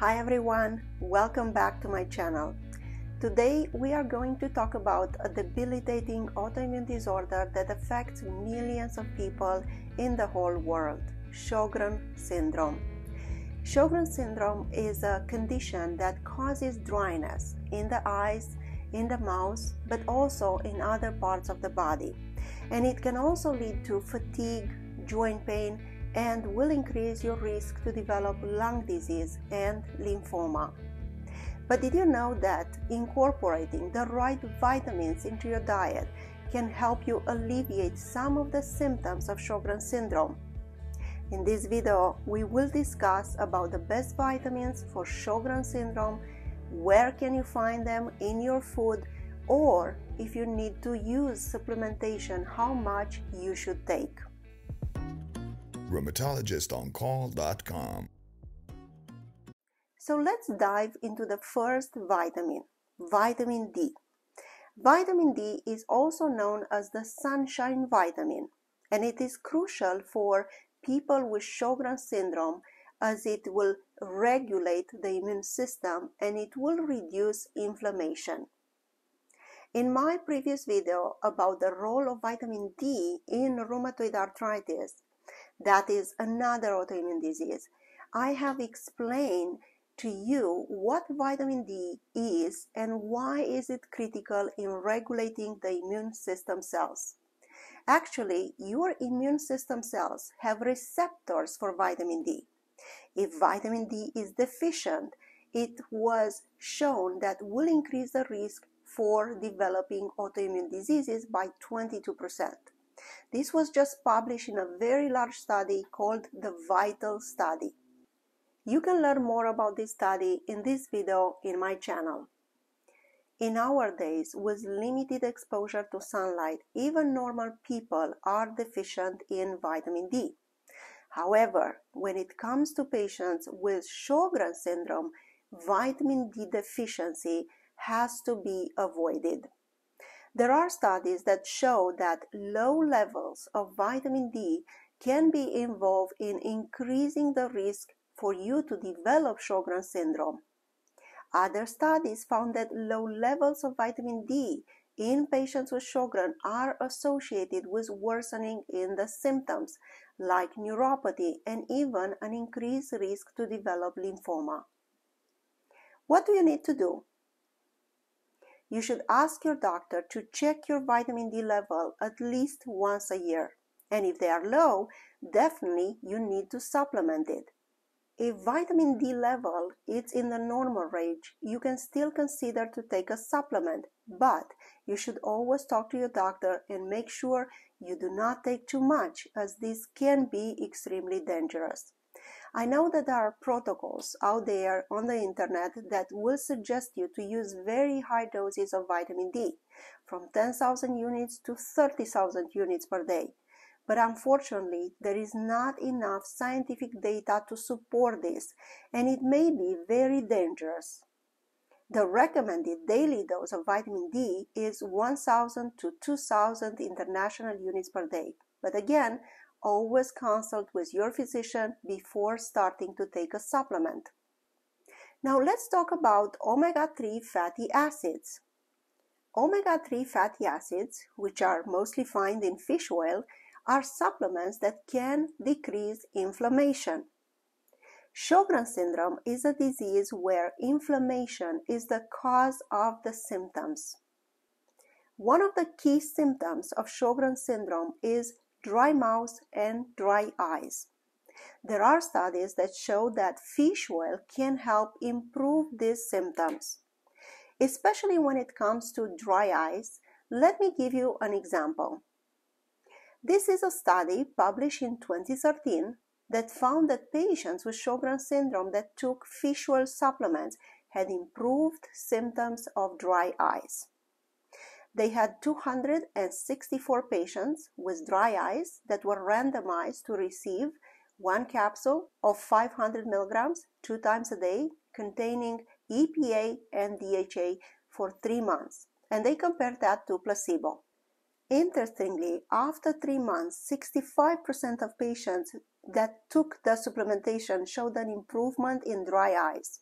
Hi everyone, welcome back to my channel. Today we are going to talk about a debilitating autoimmune disorder that affects millions of people in the whole world, Sjogren syndrome. Sjogren syndrome is a condition that causes dryness in the eyes, in the mouth, but also in other parts of the body. And it can also lead to fatigue, joint pain, and will increase your risk to develop lung disease and lymphoma. But did you know that incorporating the right vitamins into your diet can help you alleviate some of the symptoms of Sjogren syndrome? In this video, we will discuss about the best vitamins for Sjogren syndrome, where can you find them in your food, or if you need to use supplementation, how much you should take rheumatologistoncall.com. So let's dive into the first vitamin, vitamin D. Vitamin D is also known as the sunshine vitamin, and it is crucial for people with Sjogren syndrome as it will regulate the immune system and it will reduce inflammation. In my previous video about the role of vitamin D in rheumatoid arthritis, that is another autoimmune disease. I have explained to you what vitamin D is and why is it critical in regulating the immune system cells. Actually, your immune system cells have receptors for vitamin D. If vitamin D is deficient, it was shown that will increase the risk for developing autoimmune diseases by 22%. This was just published in a very large study called the VITAL study. You can learn more about this study in this video in my channel. In our days, with limited exposure to sunlight, even normal people are deficient in vitamin D. However, when it comes to patients with Sjogren syndrome, vitamin D deficiency has to be avoided. There are studies that show that low levels of vitamin D can be involved in increasing the risk for you to develop Sjogren syndrome. Other studies found that low levels of vitamin D in patients with Sjogren are associated with worsening in the symptoms like neuropathy and even an increased risk to develop lymphoma. What do you need to do? You should ask your doctor to check your vitamin D level at least once a year. And if they are low, definitely you need to supplement it. If vitamin D level is in the normal range, you can still consider to take a supplement, but you should always talk to your doctor and make sure you do not take too much as this can be extremely dangerous. I know that there are protocols out there on the internet that will suggest you to use very high doses of vitamin D, from 10,000 units to 30,000 units per day. But unfortunately, there is not enough scientific data to support this, and it may be very dangerous. The recommended daily dose of vitamin D is 1,000 to 2,000 international units per day. But again, always consult with your physician before starting to take a supplement. Now let's talk about omega-3 fatty acids. Omega-3 fatty acids, which are mostly found in fish oil, are supplements that can decrease inflammation. Sjogren syndrome is a disease where inflammation is the cause of the symptoms. One of the key symptoms of Sjogren syndrome is dry mouth, and dry eyes. There are studies that show that fish oil can help improve these symptoms. Especially when it comes to dry eyes, let me give you an example. This is a study published in 2013 that found that patients with Sjogren syndrome that took fish oil supplements had improved symptoms of dry eyes. They had 264 patients with dry eyes that were randomized to receive one capsule of 500 milligrams two times a day containing EPA and DHA for three months, and they compared that to placebo. Interestingly, after three months, 65% of patients that took the supplementation showed an improvement in dry eyes.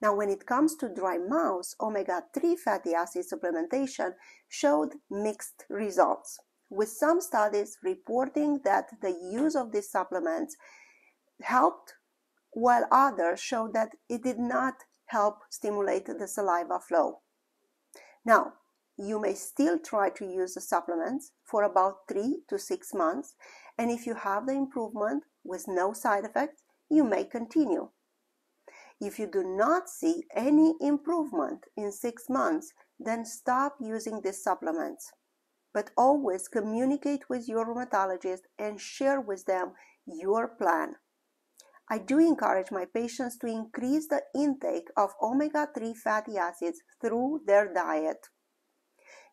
Now, when it comes to dry mouse, omega 3 fatty acid supplementation showed mixed results, with some studies reporting that the use of these supplements helped, while others showed that it did not help stimulate the saliva flow. Now, you may still try to use the supplements for about three to six months, and if you have the improvement with no side effects, you may continue. If you do not see any improvement in six months, then stop using these supplements. But always communicate with your rheumatologist and share with them your plan. I do encourage my patients to increase the intake of omega 3 fatty acids through their diet.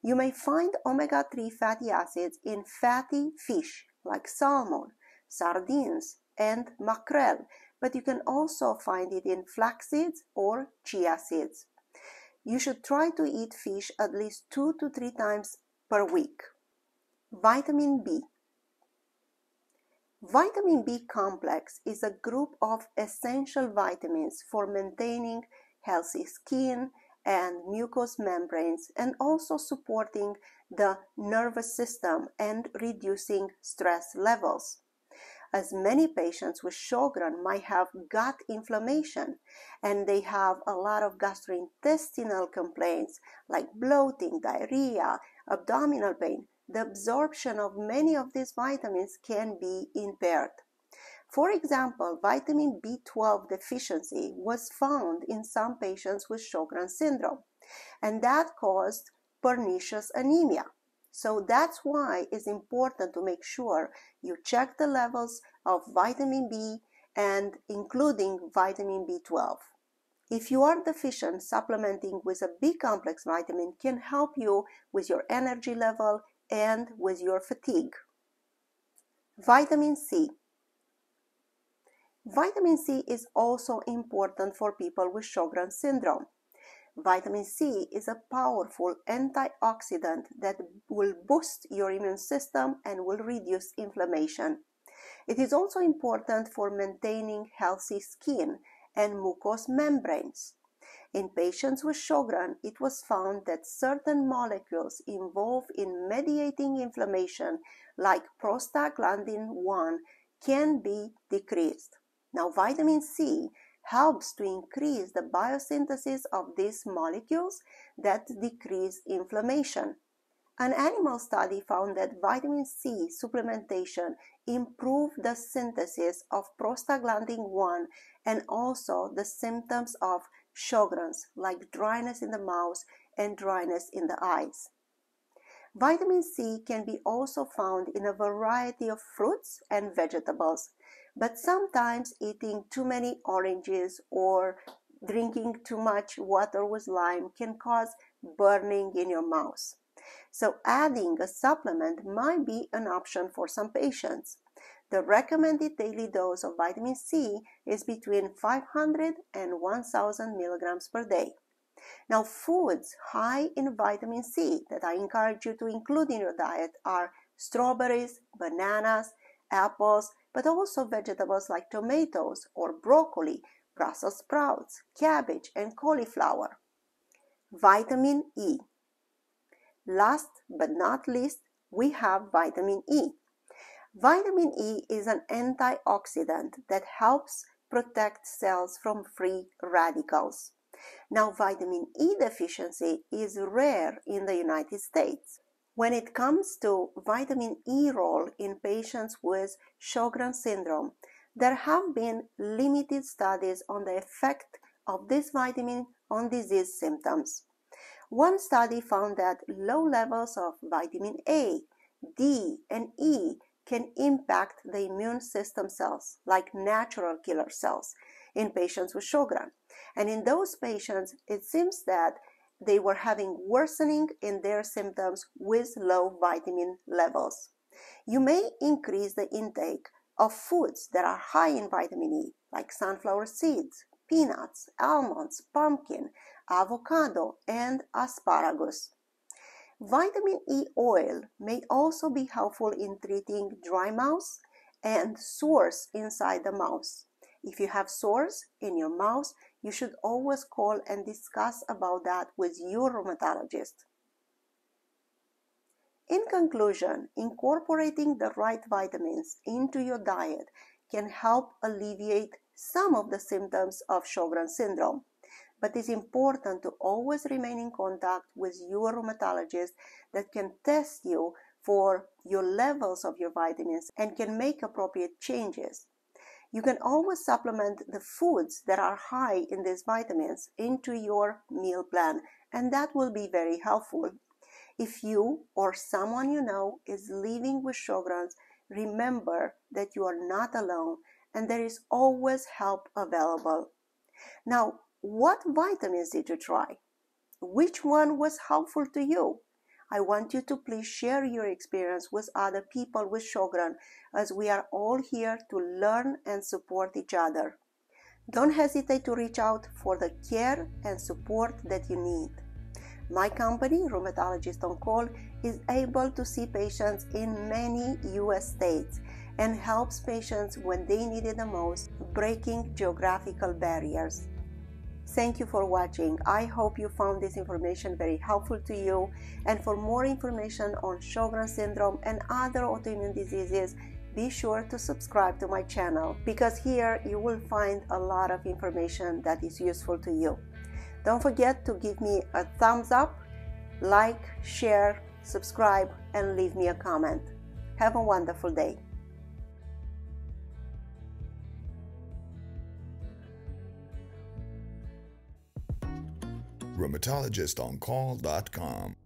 You may find omega 3 fatty acids in fatty fish like salmon, sardines, and mackerel, but you can also find it in flax seeds or chia seeds. You should try to eat fish at least two to three times per week. Vitamin B. Vitamin B complex is a group of essential vitamins for maintaining healthy skin and mucous membranes and also supporting the nervous system and reducing stress levels as many patients with Sjogren might have gut inflammation and they have a lot of gastrointestinal complaints like bloating, diarrhea, abdominal pain, the absorption of many of these vitamins can be impaired. For example, vitamin B12 deficiency was found in some patients with Sjogren syndrome, and that caused pernicious anemia. So that's why it's important to make sure you check the levels of vitamin B and including vitamin B12. If you are deficient, supplementing with a B complex vitamin can help you with your energy level and with your fatigue. Vitamin C. Vitamin C is also important for people with Sjogren syndrome. Vitamin C is a powerful antioxidant that will boost your immune system and will reduce inflammation. It is also important for maintaining healthy skin and mucous membranes. In patients with Sjogren, it was found that certain molecules involved in mediating inflammation, like prostaglandin 1, can be decreased. Now, vitamin C helps to increase the biosynthesis of these molecules that decrease inflammation. An animal study found that vitamin C supplementation improved the synthesis of prostaglandin 1 and also the symptoms of Sjogren's, like dryness in the mouth and dryness in the eyes. Vitamin C can be also found in a variety of fruits and vegetables, but sometimes eating too many oranges or drinking too much water with lime can cause burning in your mouth. So adding a supplement might be an option for some patients. The recommended daily dose of vitamin C is between 500 and 1000 milligrams per day. Now, foods high in vitamin C that I encourage you to include in your diet are strawberries, bananas, apples, but also vegetables like tomatoes or broccoli, Brussels sprouts, cabbage, and cauliflower. Vitamin E. Last but not least, we have vitamin E. Vitamin E is an antioxidant that helps protect cells from free radicals. Now, vitamin E deficiency is rare in the United States. When it comes to vitamin E role in patients with Sjogren syndrome, there have been limited studies on the effect of this vitamin on disease symptoms. One study found that low levels of vitamin A, D, and E can impact the immune system cells, like natural killer cells, in patients with Sjogren. And in those patients, it seems that they were having worsening in their symptoms with low vitamin levels. You may increase the intake of foods that are high in vitamin E, like sunflower seeds, peanuts, almonds, pumpkin, avocado, and asparagus. Vitamin E oil may also be helpful in treating dry mouth and sores inside the mouth. If you have sores in your mouth, you should always call and discuss about that with your rheumatologist. In conclusion, incorporating the right vitamins into your diet can help alleviate some of the symptoms of Sjogren's syndrome. But it's important to always remain in contact with your rheumatologist that can test you for your levels of your vitamins and can make appropriate changes. You can always supplement the foods that are high in these vitamins into your meal plan, and that will be very helpful. If you or someone you know is living with Sjogren's, remember that you are not alone and there is always help available. Now, what vitamins did you try? Which one was helpful to you? I want you to please share your experience with other people with Sjogren as we are all here to learn and support each other. Don't hesitate to reach out for the care and support that you need. My company, Rheumatologist on Call, is able to see patients in many US states and helps patients when they need it the most, breaking geographical barriers. Thank you for watching. I hope you found this information very helpful to you. And for more information on Sjogren syndrome and other autoimmune diseases, be sure to subscribe to my channel because here you will find a lot of information that is useful to you. Don't forget to give me a thumbs up, like, share, subscribe, and leave me a comment. Have a wonderful day. rheumatologistoncall.com.